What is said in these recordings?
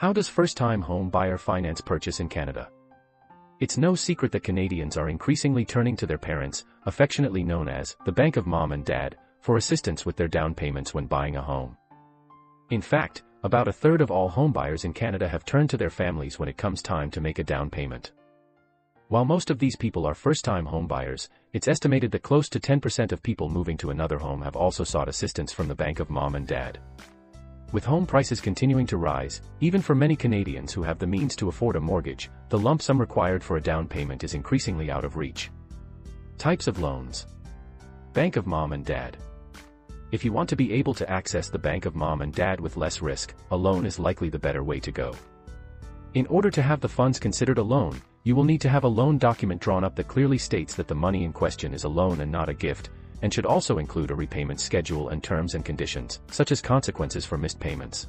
How does first-time home buyer finance purchase in Canada? It's no secret that Canadians are increasingly turning to their parents, affectionately known as the Bank of Mom and Dad, for assistance with their down payments when buying a home. In fact, about a third of all homebuyers in Canada have turned to their families when it comes time to make a down payment. While most of these people are first-time homebuyers, it's estimated that close to 10% of people moving to another home have also sought assistance from the Bank of Mom and Dad. With home prices continuing to rise, even for many Canadians who have the means to afford a mortgage, the lump sum required for a down payment is increasingly out of reach. Types of loans. Bank of Mom and Dad. If you want to be able to access the Bank of Mom and Dad with less risk, a loan is likely the better way to go. In order to have the funds considered a loan, you will need to have a loan document drawn up that clearly states that the money in question is a loan and not a gift, and should also include a repayment schedule and terms and conditions, such as consequences for missed payments.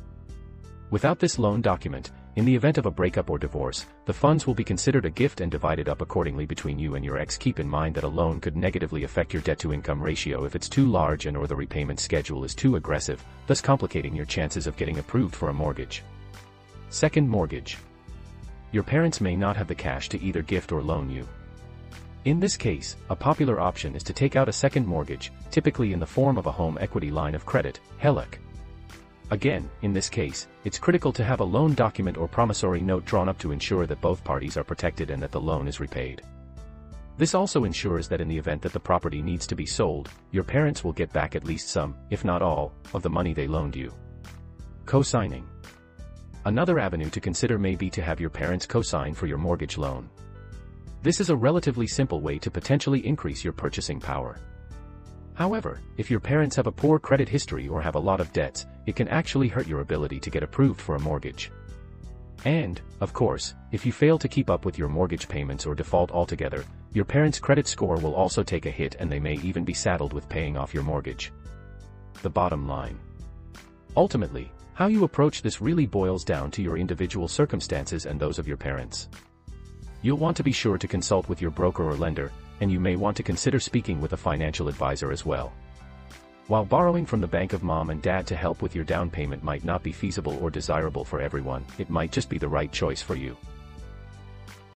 Without this loan document, in the event of a breakup or divorce, the funds will be considered a gift and divided up accordingly between you and your ex. Keep in mind that a loan could negatively affect your debt-to-income ratio if it's too large and or the repayment schedule is too aggressive, thus complicating your chances of getting approved for a mortgage. Second mortgage. Your parents may not have the cash to either gift or loan you. In this case, a popular option is to take out a second mortgage, typically in the form of a home equity line of credit, HELOC. Again, in this case, it's critical to have a loan document or promissory note drawn up to ensure that both parties are protected and that the loan is repaid. This also ensures that in the event that the property needs to be sold, your parents will get back at least some, if not all, of the money they loaned you. Co-signing. Another avenue to consider may be to have your parents co-sign for your mortgage loan. This is a relatively simple way to potentially increase your purchasing power. However, if your parents have a poor credit history or have a lot of debts, it can actually hurt your ability to get approved for a mortgage. And, of course, if you fail to keep up with your mortgage payments or default altogether, your parents' credit score will also take a hit and they may even be saddled with paying off your mortgage. The bottom line. Ultimately, how you approach this really boils down to your individual circumstances and those of your parents. You'll want to be sure to consult with your broker or lender, and you may want to consider speaking with a financial advisor as well. While borrowing from the bank of mom and dad to help with your down payment might not be feasible or desirable for everyone, it might just be the right choice for you.